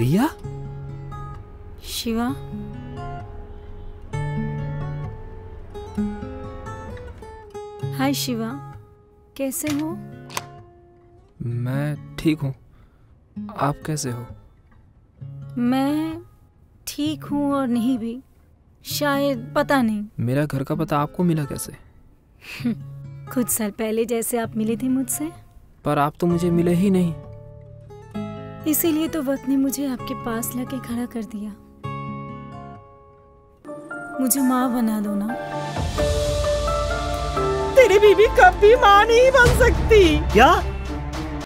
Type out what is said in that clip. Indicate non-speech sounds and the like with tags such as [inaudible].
रिया? शिवा? हाय शिवा कैसे हो? मैं ठीक हूँ। आप कैसे हो? मैं ठीक हूँ और नहीं भी शायद पता नहीं। मेरा घर का पता आपको मिला कैसे? [laughs] कुछ साल पहले जैसे आप मिले थे मुझसे। पर आप तो मुझे मिले ही नहीं। इसीलिए तो वक्त ने मुझे आपके पास लाके खड़ा कर दिया। मुझे माँ बना दो ना। तेरी बीवी कभी माँ नहीं बन सकती। क्या?